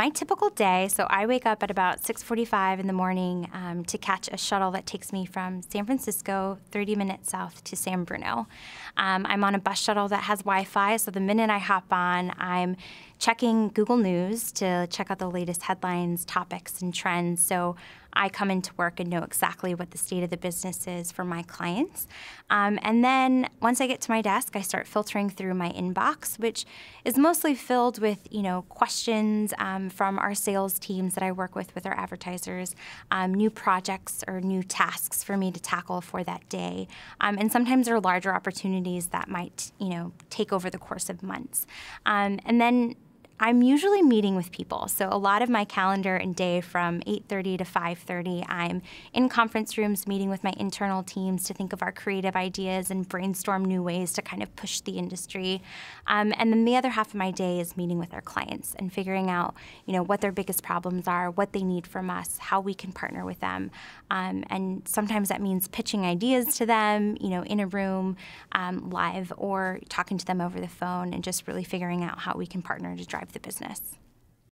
my typical day, so I wake up at about 6:45 in the morning um, to catch a shuttle that takes me from San Francisco, 30 minutes south to San Bruno. Um, I'm on a bus shuttle that has Wi-Fi, so the minute I hop on, I'm checking Google News to check out the latest headlines, topics, and trends. So I come into work and know exactly what the state of the business is for my clients. Um, and then once I get to my desk, I start filtering through my inbox, which is mostly filled with you know questions um, from our sales teams that I work with with our advertisers, um, new projects or new tasks for me to tackle for that day. Um, and sometimes there are larger opportunities that might you know take over the course of months. Um, and then I'm usually meeting with people. So a lot of my calendar and day from 8:30 to 5:30, I'm in conference rooms meeting with my internal teams to think of our creative ideas and brainstorm new ways to kind of push the industry. Um, and then the other half of my day is meeting with our clients and figuring out, you know, what their biggest problems are, what they need from us, how we can partner with them. Um, and sometimes that means pitching ideas to them, you know, in a room, um, live, or talking to them over the phone, and just really figuring out how we can partner to drive the business.